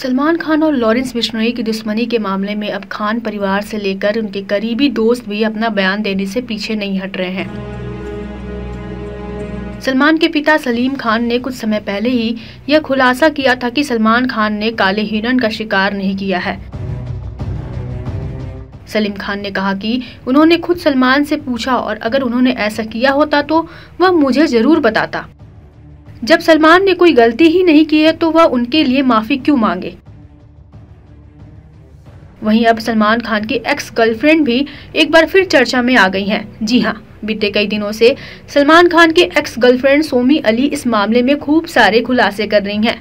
सलमान खान और लॉरेंस बिश्नोई की दुश्मनी के मामले में अब खान परिवार से लेकर उनके करीबी दोस्त भी अपना बयान देने से पीछे नहीं हट रहे हैं। सलमान के पिता सलीम खान ने कुछ समय पहले ही यह खुलासा किया था कि सलमान खान ने काले हिरण का शिकार नहीं किया है। सलीम खान ने कहा कि उन्होंने खुद सलमान से पूछा और अगर उन्होंने ऐसा किया होता तो वह मुझे ज़रूर बताता। जब सलमान ने कोई गलती ही नहीं की है तो वह उनके लिए माफ़ी क्यों मांगे वहीं अब सलमान खान की एक्स गर्लफ्रेंड भी एक बार फिर चर्चा में आ गई हैं। जी हाँ बीते कई दिनों से सलमान खान के एक्स गर्लफ्रेंड सोमी अली इस मामले में खूब सारे खुलासे कर रही हैं।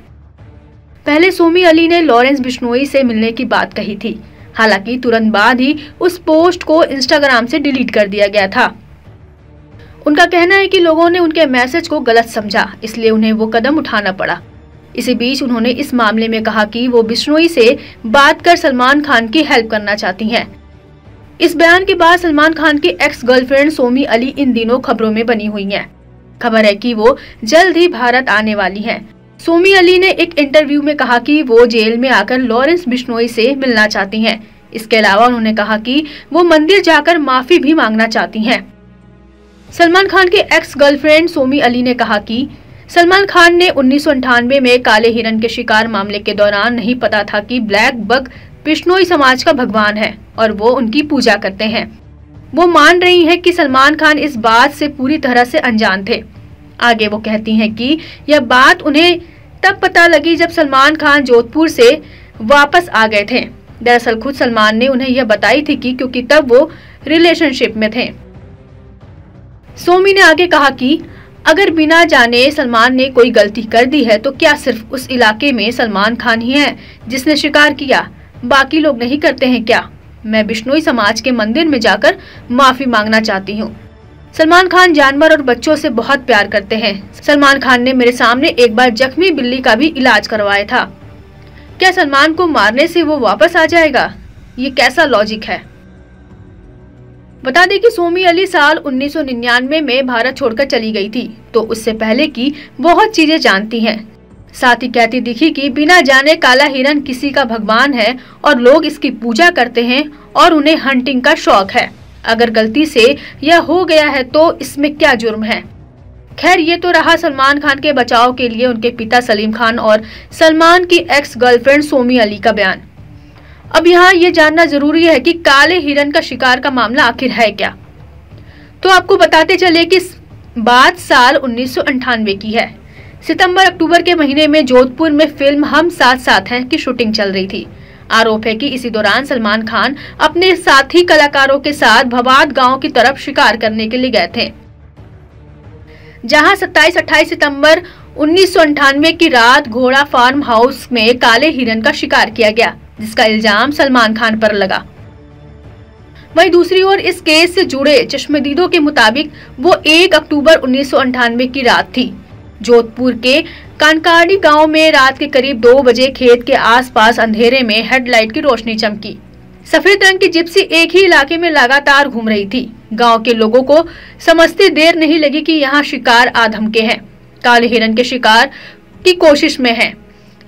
पहले सोमी अली ने लॉरेंस बिश्नोई से मिलने की बात कही थी हालाँकि तुरंत बाद ही उस पोस्ट को इंस्टाग्राम से डिलीट कर दिया गया था उनका कहना है कि लोगों ने उनके मैसेज को गलत समझा, इसलिए उन्हें वो कदम उठाना पड़ा इसी बीच उन्होंने इस मामले में कहा कि वो बिश्नोई से बात कर सलमान खान की हेल्प करना चाहती हैं। इस बयान के बाद सलमान खान की एक्स गर्लफ्रेंड सोमी अली इन दिनों खबरों में बनी हुई हैं। खबर है कि वो जल्द ही भारत आने वाली हैं। सोमी अली ने एक इंटरव्यू में कहा कि वो जेल में आकर लॉरेंस बिश्नोई से मिलना चाहती हैं। इसके अलावा उन्होंने कहा कि वो मंदिर जाकर माफ़ी भी मांगना चाहती हैं। सलमान खान के एक्स गर्लफ्रेंड सोमी अली ने कहा कि सलमान खान ने उन्नीस में काले हिरन के शिकार मामले के दौरान नहीं पता था कि ब्लैक बग बिश्नोई समाज का भगवान है और वो उनकी पूजा करते हैं। वो मान रही हैं कि सलमान खान इस बात से पूरी तरह से अनजान थे। आगे वो कहती हैं कि यह बात उन्हें तब पता लगी जब सलमान खान जोधपुर से वापस आ गए थे। दरअसल खुद सलमान ने उन्हें यह बताई थी कि क्योंकि तब वो रिलेशनशिप में थे। सोमी ने आगे कहा कि, अगर बिना जाने सलमान ने कोई गलती कर दी है तो क्या सिर्फ़ उस इलाके में सलमान खान ही है, जिसने शिकार किया? बाकी लोग नहीं करते हैं क्या? मैं बिश्नोई समाज के मंदिर में जाकर माफ़ी मांगना चाहती हूँ। सलमान खान जानवर और बच्चों से बहुत प्यार करते हैं। सलमान खान ने मेरे सामने एक बार जख्मी बिल्ली का भी इलाज करवाया था। क्या सलमान को मारने से वो वापस आ जाएगा? ये कैसा लॉजिक है? बता दें कि सोमी अली साल 1999 में भारत छोड़कर चली गई थी तो उससे पहले की बहुत चीज़ें जानती हैं। साथ ही कहती दिखी कि बिना जाने काला हिरन किसी का भगवान है और लोग इसकी पूजा करते हैं और उन्हें हंटिंग का शौक है। अगर गलती से यह हो गया है तो इसमें क्या जुर्म है? खैर, ये तो रहा सलमान खान के बचाव के लिए उनके पिता सलीम खान और सलमान की एक्स गर्लफ्रेंड सोमी अली का बयान। अब यहाँ ये जानना ज़रूरी है कि काले हिरन का शिकार का मामला आखिर है क्या? तो आपको बताते चले कि बात साल उन्नीस की है। सितंबर अक्टूबर के महीने में जोधपुर में फ़िल्म हम साथ साथ हैं की शूटिंग चल रही थी। आरोप है कि इसी दौरान सलमान खान अपने साथी कलाकारों के साथ भवाद गाँव की तरफ़ शिकार करने के लिए गए थे। जहाँ 27-28 सितंबर उन्नीस की रात घोड़ा फार्म हाउस में काले हिरन का शिकार किया गया। जिसका इल्ज़ाम सलमान खान पर लगा। वहीं दूसरी ओर इस केस से जुड़े चश्मदीदों के मुताबिक वो 1 अक्टूबर उन्नीस की रात थी। जोधपुर के कानकाड़ी गाँव में रात के करीब दो बजे खेत के आसपास अंधेरे में हेडलाइट की रोशनी चमकी। सफ़ेद रंग की जिप्सी एक ही इलाके में लगातार घूम रही थी। गाँव के लोगों को समझते देर नहीं लगी कि यहाँ शिकार आधम के हैं। काले हिरन के शिकार की कोशिश में है।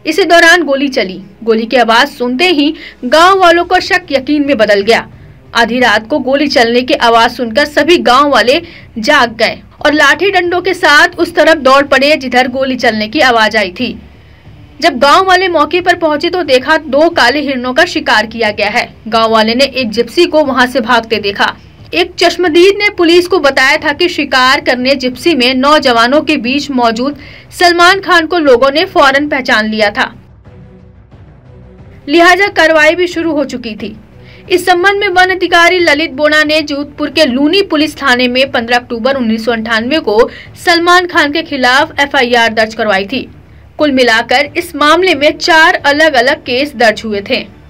इसी दौरान गोली चली। गोली की आवाज़ सुनते ही गाँव वालों का शक यकीन में बदल गया। आधी रात को गोली चलने की आवाज़ सुनकर सभी गाँव वाले जाग गए और लाठी डंडों के साथ उस तरफ़ दौड़ पड़े जिधर गोली चलने की आवाज़ आई थी। जब गाँव वाले मौके पर पहुँचे तो देखा दो काले हिरणों का शिकार किया गया है। गाँव वाले ने एक जिप्सी को वहाँ से भागते देखा। एक चश्मदीद ने पुलिस को बताया था कि शिकार करने जिप्सी में नौजवानों के बीच मौजूद सलमान खान को लोगों ने फ़ौरन पहचान लिया था। लिहाजा कार्रवाई भी शुरू हो चुकी थी। इस संबंध में वन अधिकारी ललित बोना ने जोधपुर के लूनी पुलिस थाने में 15 अक्टूबर उन्नीस को सलमान खान के खिलाफ एफआईआर दर्ज करवाई थी। कुल मिलाकर इस मामले में चार अलग अलग केस दर्ज हुए थे।